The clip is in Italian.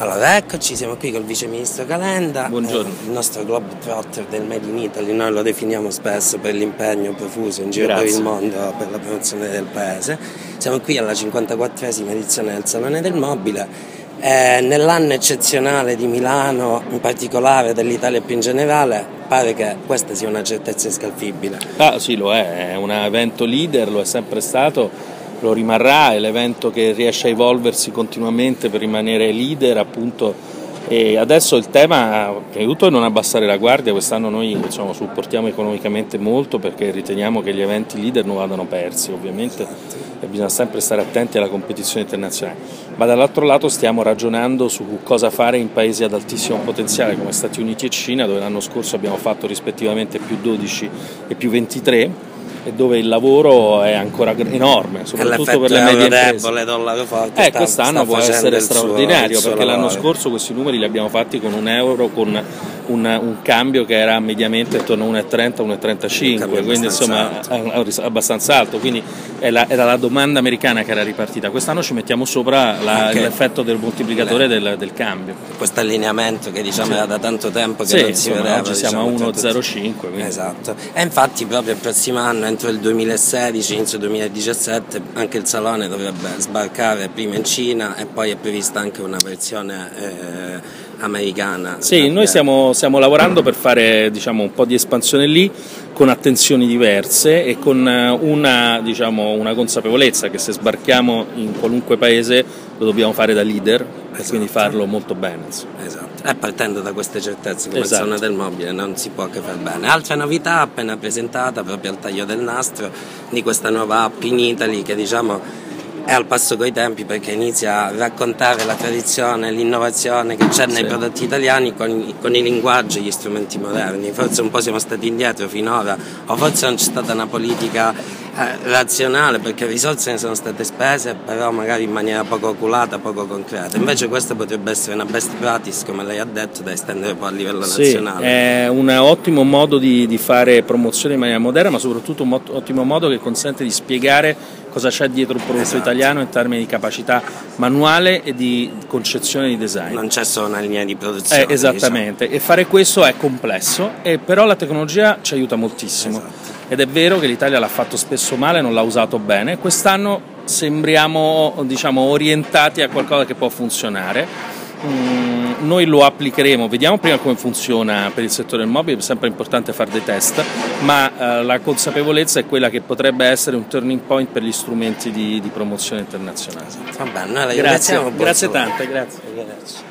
Allora, eccoci, siamo qui col vice ministro Calenda, Buongiorno. eh, il nostro globetrotter del Made in Italy, noi lo definiamo spesso per l'impegno profuso in giro Grazie. per il mondo per la promozione del paese. Siamo qui alla 54esima edizione del Salone del Mobile. Eh, nell'anno eccezionale di Milano, in particolare dell'Italia più in generale, pare che questa sia una certezza inscalfibile. Ah sì, lo è, è un evento leader, lo è sempre stato, lo rimarrà, è l'evento che riesce a evolversi continuamente per rimanere leader appunto. E adesso il tema, prima di tutto è non abbassare la guardia, quest'anno noi diciamo, supportiamo economicamente molto perché riteniamo che gli eventi leader non vadano persi ovviamente e bisogna sempre stare attenti alla competizione internazionale, ma dall'altro lato stiamo ragionando su cosa fare in paesi ad altissimo potenziale come Stati Uniti e Cina dove l'anno scorso abbiamo fatto rispettivamente più 12 e più 23 e dove il lavoro è ancora enorme, soprattutto per le medie imprese. debole, dollaro forte. Eh, sta- quest'anno sta può essere straordinario suo perché l'anno scorso questi numeri li abbiamo fatti con un euro con un, un cambio che era mediamente intorno a 1,30 Un 1,35 cambio quindi insomma è abbastanza alto. Quindi la- era la domanda americana che era ripartita. Quest'anno ci mettiamo sopra la- l'effetto del moltiplicatore del, del cambio. questo allineamento che diciamo era da tanto tempo che Sì, non si insomma, vedeva. oggi siamo diciamo, a tra tutti. 1,05 quindi. Esatto, e infatti proprio il prossimo anno, entro il 2016, inizio 2017, anche il Salone dovrebbe sbarcare prima in Cina e poi è prevista anche una versione eh, americana. Sì, noi stiamo, stiamo lavorando per fare diciamo, un po' di espansione lì con attenzioni diverse e con eh, una, diciamo, una consapevolezza che se sbarchiamo in qualunque paese lo dobbiamo fare da leader e Esatto. quindi farlo molto bene. Esatto, e partendo da queste certezze come Esatto. Salone del Mobile non si può che far bene. Altra novità appena presentata proprio al taglio del nastro di questa nuova app in Italy che diciamo è al passo coi tempi perché inizia a raccontare la tradizione, l'innovazione che c'è nei Sì. prodotti italiani con, con i linguaggi e gli strumenti moderni. Forse un po' siamo stati indietro finora o forse non c'è stata una politica razionale perché risorse ne sono state spese però magari in maniera poco oculata, poco concreta. Invece questa potrebbe essere una best practice come lei ha detto da estendere poi a livello Sì, nazionale. è un ottimo modo di, di fare promozione in maniera moderna, ma soprattutto un mo- ottimo modo che consente di spiegare cosa c'è dietro il prodotto Esatto. italiano in termini di capacità manuale e di concezione di design. Non c'è solo una linea di produzione. Eh, esattamente, e fare questo è complesso, e però la tecnologia ci aiuta moltissimo. Esatto. Ed è vero che l'Italia l'ha fatto spesso male, non l'ha usato bene. Quest'anno sembriamo diciamo, orientati a qualcosa che può funzionare. Mm, noi lo applicheremo, vediamo prima come funziona per il settore del mobile, è sempre importante fare dei test, ma eh, la consapevolezza è quella che potrebbe essere un turning point per gli strumenti di, di promozione internazionale. Va bene, noi la Grazie, grazie tante, grazie.